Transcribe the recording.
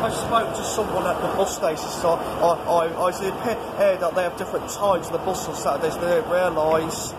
I spoke to someone at the bus station, so I, I, I was in that they have different times on the bus on Saturdays, they don't realise.